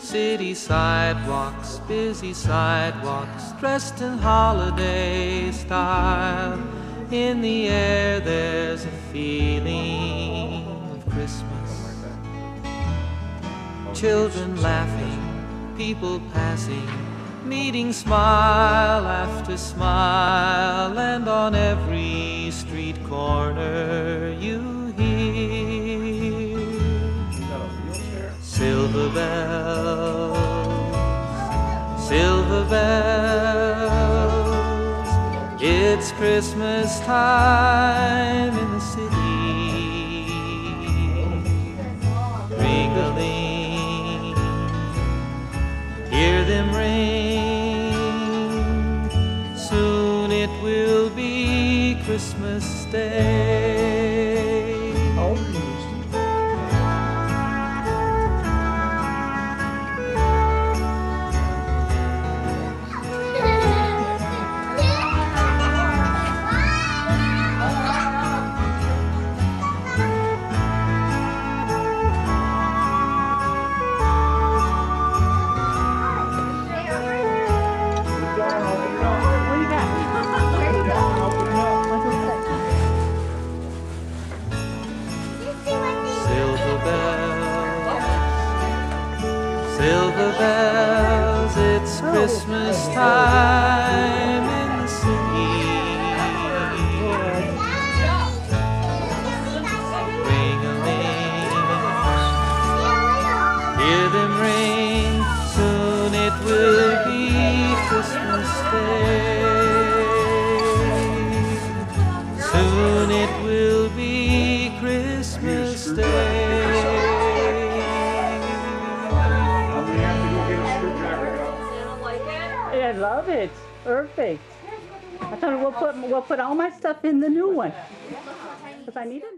City sidewalks, busy sidewalks, dressed in holiday style. In the air, there's a feeling of Christmas. Children laughing, people passing, meeting smile after smile, and on every street corner silver bells. It's Christmas time in the city. Ring-a-ling, hear them ring. Soon it will be Christmas Day. Silver bells, it's oh. Christmas time in the city. Ring a ling, hear them ring, soon it will be Christmas Day. Soon it will be Christmas Day. I love it. Perfect. I thought we'll put we'll put all my stuff in the new one because I need it.